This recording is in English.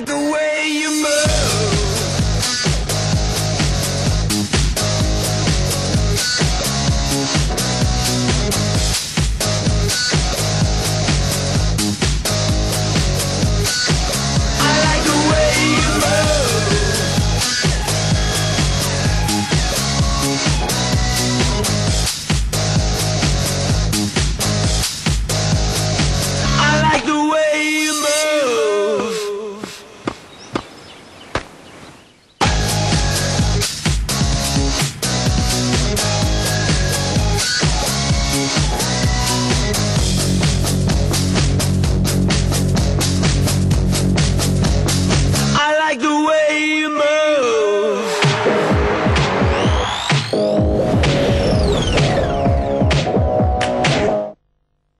like the way